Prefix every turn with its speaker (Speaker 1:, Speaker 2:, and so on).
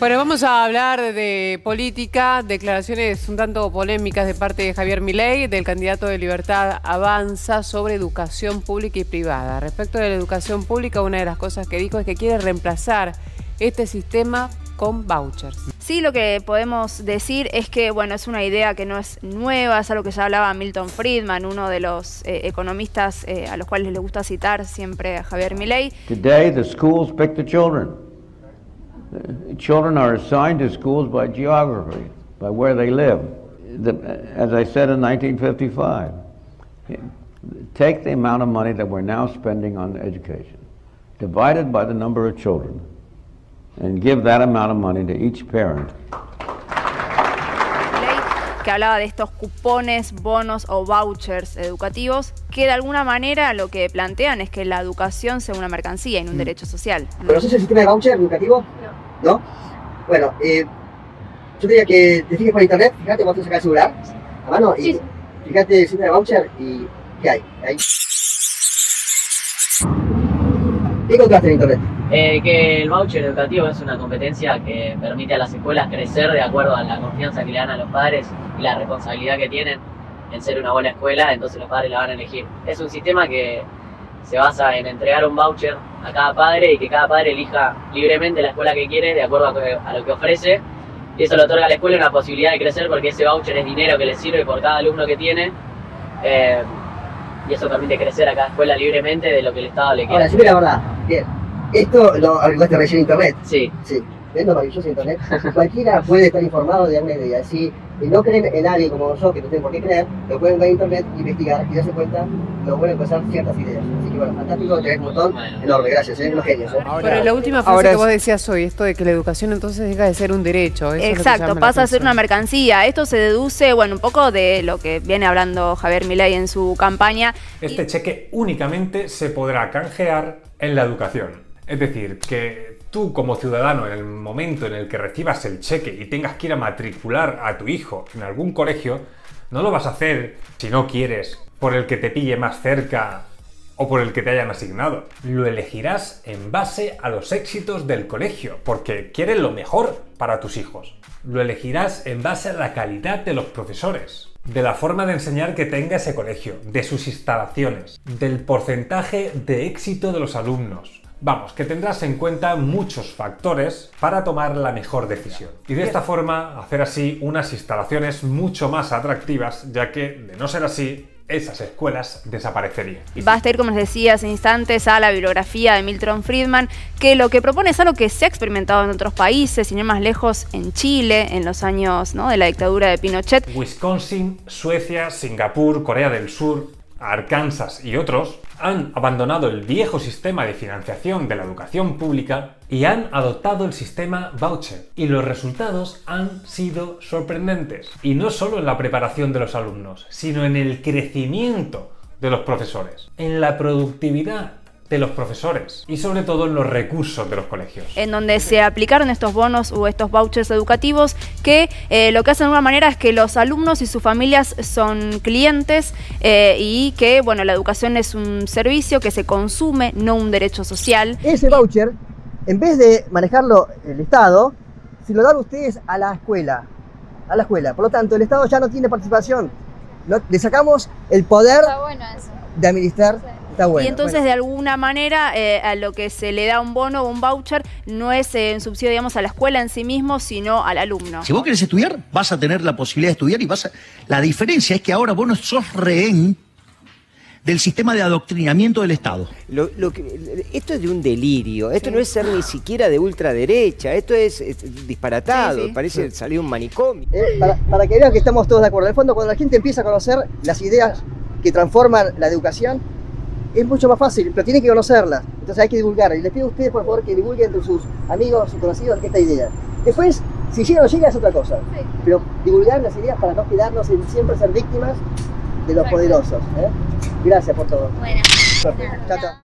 Speaker 1: Bueno, vamos a hablar de política, declaraciones un tanto polémicas de parte de Javier Milei, del candidato de Libertad Avanza, sobre educación pública y privada. Respecto de la educación pública, una de las cosas que dijo es que quiere reemplazar este sistema con vouchers.
Speaker 2: Sí, lo que podemos decir es que, bueno, es una idea que no es nueva, es algo que ya hablaba Milton Friedman, uno de los eh, economistas eh, a los cuales le gusta citar siempre a Javier Milei.
Speaker 3: Today the schools pick the children. Children are assigned to schools by geography, by where they live. The, as I said in 1955, take the amount of money that we're now spending on education, divided by the number of children, and give that amount of money to each parent
Speaker 2: que hablaba de estos cupones, bonos o vouchers educativos, que de alguna manera lo que plantean es que la educación sea una mercancía y no un mm. derecho social.
Speaker 4: ¿Conoces el sistema de voucher educativo? ¿No? Bueno, eh, yo diría que te fijes por internet, fíjate cuánto saca el celular a mano y fíjate el sistema de voucher y ¿qué hay? Ahí. ¿Qué encontraste en internet?
Speaker 5: Eh, que el voucher educativo es una competencia que permite a las escuelas crecer de acuerdo a la confianza que le dan a los padres y la responsabilidad que tienen en ser una buena escuela, entonces los padres la van a elegir. Es un sistema que se basa en entregar un voucher a cada padre y que cada padre elija libremente la escuela que quiere de acuerdo a, lo que ofrece. Y eso le otorga a la escuela una posibilidad de crecer porque ese voucher es dinero que le sirve por cada alumno que tiene. Eh, y eso permite crecer a cada escuela libremente de lo que el Estado le quiere.
Speaker 4: Ahora, sí, la verdad, bien. Esto lo averiguaste recién en internet.
Speaker 5: Sí.
Speaker 4: Sí. ¿Ves lo maravilloso internet? Cualquiera puede estar informado de alguna idea. Si no creen en nadie como yo, que no tienen por qué creer, lo pueden ver en internet, investigar y darse cuenta, lo pueden empezar ciertas ideas. Así que bueno, fantástico, tenés un montón enorme, gracias, ¿eh? unos genios. ¿eh?
Speaker 1: Pero la última frase que vos decías hoy, esto de que la educación entonces deja de ser un derecho.
Speaker 2: Exacto, pasa a ser una mercancía. Esto se deduce, bueno, un poco de lo que viene hablando Javier Milei en su campaña.
Speaker 6: Este cheque únicamente se podrá canjear en la educación. Es decir, que tú como ciudadano en el momento en el que recibas el cheque y tengas que ir a matricular a tu hijo en algún colegio, no lo vas a hacer si no quieres por el que te pille más cerca o por el que te hayan asignado. Lo elegirás en base a los éxitos del colegio, porque quieres lo mejor para tus hijos. Lo elegirás en base a la calidad de los profesores, de la forma de enseñar que tenga ese colegio, de sus instalaciones, del porcentaje de éxito de los alumnos, Vamos, que tendrás en cuenta muchos factores para tomar la mejor decisión. Y de esta forma hacer así unas instalaciones mucho más atractivas, ya que de no ser así, esas escuelas desaparecerían.
Speaker 2: Basta ir, como les decía hace instantes, a la bibliografía de Milton Friedman, que lo que propone es algo que se ha experimentado en otros países, sin ir más lejos, en Chile, en los años de la dictadura de Pinochet.
Speaker 6: Wisconsin, Suecia, Singapur, Corea del Sur, Arkansas y otros han abandonado el viejo sistema de financiación de la educación pública y han adoptado el sistema voucher. Y los resultados han sido sorprendentes. Y no solo en la preparación de los alumnos, sino en el crecimiento de los profesores, en la productividad de los profesores y sobre todo en los recursos de los colegios.
Speaker 2: En donde se aplicaron estos bonos o estos vouchers educativos que eh, lo que hacen de alguna manera es que los alumnos y sus familias son clientes eh, y que bueno, la educación es un servicio que se consume, no un derecho social.
Speaker 4: Ese voucher, en vez de manejarlo el Estado, si lo dan ustedes a la escuela, a la escuela. Por lo tanto, el Estado ya no tiene participación. le sacamos el poder de administrar
Speaker 2: y entonces, de alguna manera, eh, a lo que se le da un bono o un voucher no es en subsidio, digamos, a la escuela en sí mismo, sino al alumno.
Speaker 7: Si vos querés estudiar, vas a tener la posibilidad de estudiar y vas a... La diferencia es que ahora vos no sos rehén del sistema de adoctrinamiento del Estado.
Speaker 8: esto es de un delirio, esto no es ser ni siquiera de ultraderecha, esto es, disparatado, parece salir un manicomio.
Speaker 4: Eh, para, para, que vean que estamos todos de acuerdo. En el fondo, cuando la gente empieza a conocer las ideas que transforman la educación, es mucho más fácil, pero tiene que conocerlas. Entonces hay que divulgar. Y les pido a ustedes, por favor, que divulguen entre sus amigos, sus conocidos, esta idea. Después, si llega o no llega, es otra cosa. Pero divulgar las ideas para no quedarnos en siempre ser víctimas de los poderosos. ¿eh? Gracias por todo.
Speaker 2: Bueno.
Speaker 4: Chao, chao.